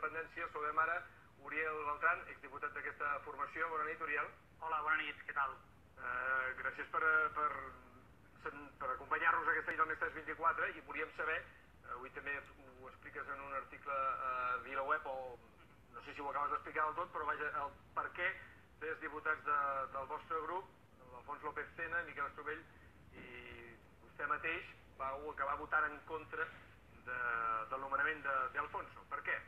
d'Independència. Saludem ara Uriel Beltran, exdiputat d'aquesta formació. Bona nit, Uriel. Hola, bona nit, què tal? Uh, gràcies per, per, per acompanyar-nos a aquesta nit al Més 324 i volíem saber, uh, avui també ho expliques en un article a VilaWeb o no sé si ho acabes d'explicar del tot, però vaja, el per què tres diputats de, del vostre grup, l'Alfons López Cena, Miquel Estrovell i vostè mateix, vau acabar votant en contra de, del nomenament d'Alfonso. Per què?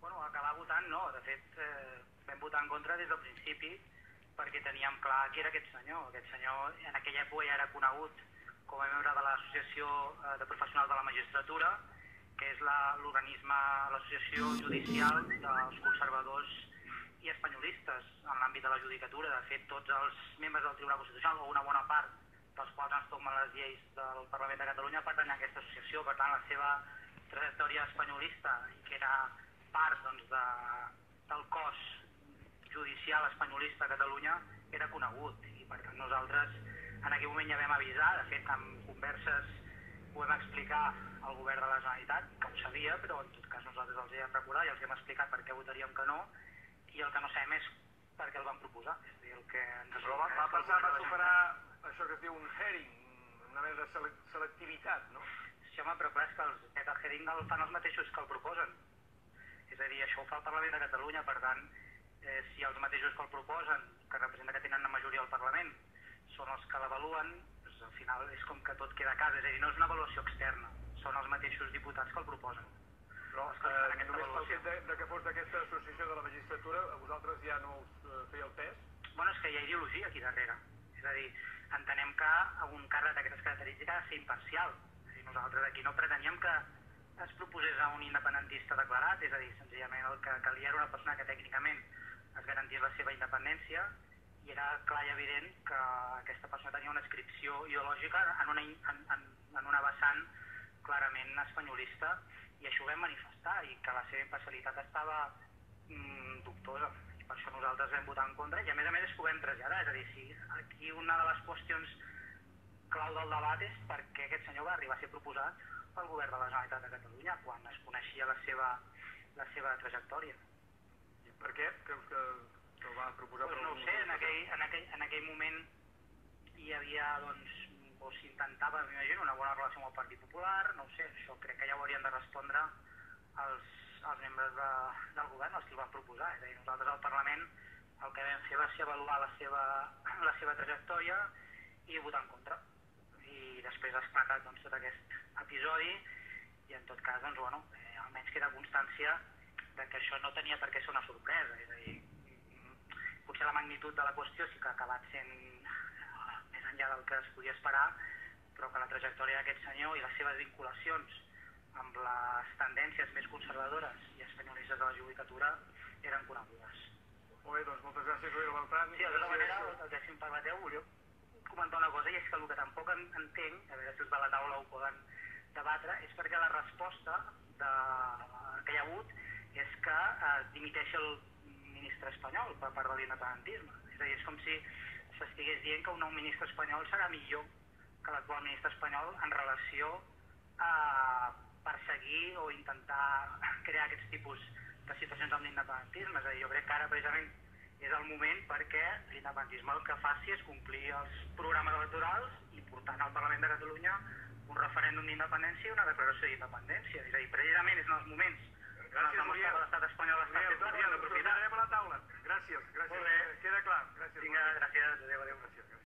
Bueno, acabar votant no, de fet eh, vam votar en contra des del principi perquè teníem clar qui era aquest senyor. Aquest senyor en aquella època ja era conegut com a membre de l'Associació eh, de Professionals de la Magistratura, que és l'organisme, l'associació judicial dels conservadors i espanyolistes en l'àmbit de la judicatura. De fet, tots els membres del Tribunal Constitucional, o una bona part dels quals ens tomen les lleis del Parlament de Catalunya, pertanyen a aquesta associació. Per tant, la seva trajectòria espanyolista que era part doncs, de, del cos judicial espanyolista a Catalunya era conegut i per tant nosaltres en aquell moment ja vam avisar, de fet amb converses ho vam explicar al govern de la Generalitat, que ho sabia, però en tot cas nosaltres els hem recordat i els hem explicat per què votaríem que no i el que no sabem és per què el van proposar. És a dir, el que ens però va, va passar a superar això que es diu un herring, una mena de selectivitat, no? Sí, home, però clar, és que els, aquest herring el fan els mateixos que el proposen. És a dir, això ho fa el Parlament de Catalunya, per tant, eh, si els mateixos que el proposen, que representa que tenen la majoria al Parlament, són els que l'avaluen, doncs al final és com que tot queda a casa, és a dir, no és una avaluació externa, són els mateixos diputats que el proposen. Però eh, només pel fet de, de que fos d'aquesta associació de la magistratura, a vosaltres ja no us eh, feia el pes? Bueno, és que hi ha ideologia aquí darrere. És a dir, entenem que un càrrec d'aquestes característiques ha de ser imparcial. És dir, nosaltres aquí no preteníem que es proposés a un independentista declarat, és a dir, senzillament el que calia era una persona que tècnicament es garantís la seva independència i era clar i evident que aquesta persona tenia una inscripció ideològica en una, en, en, en una vessant clarament espanyolista i això ho vam manifestar i que la seva imparcialitat estava mm, dubtosa. I per això nosaltres vam votar en contra i a més a més ho vam traslladar, és a dir, si aquí una de les qüestions clau del debat és per què aquest senyor va arribar a ser proposat pel govern de la Generalitat de Catalunya quan es coneixia la seva, la seva trajectòria. I per què creus que, que el va proposar? Pues no ho sé, en aquell, en, aquell, en aquell moment hi havia, doncs, o s'intentava, m'imagino, una bona relació amb el Partit Popular, no ho sé, això crec que ja ho haurien de respondre els, els membres de, del govern, els que el van proposar. És a dir, nosaltres al Parlament el que vam fer va ser avaluar la seva, la seva trajectòria i votar en contra. I després ha esclatat doncs, tot aquest episodi i en tot cas, doncs, bueno, eh, almenys queda constància de que això no tenia per què ser una sorpresa. És a dir, potser la magnitud de la qüestió sí que ha acabat sent eh, més enllà del que es podia esperar, però que la trajectòria d'aquest senyor i les seves vinculacions amb les tendències més conservadores i espanyolistes de la judicatura eren conegudes. Molt bé, doncs moltes gràcies, Roger Beltran. Sí, de tota manera, el permeteu, volia comentar una cosa, i és que el que tampoc entenc, a veure si els de la taula ho poden debatre, és perquè la resposta de, que hi ha hagut és que eh, dimiteix el ministre espanyol per part de l'independentisme. És a dir, és com si s'estigués dient que un nou ministre espanyol serà millor que l'actual ministre espanyol en relació a perseguir o intentar crear aquests tipus de situacions amb l'independentisme. És a dir, jo crec que ara precisament és el moment perquè l'independentisme el que faci és complir els programes electorals i portar al Parlament de Catalunya un referèndum d'independència i una declaració d'independència. És a dir, precisament és en els moments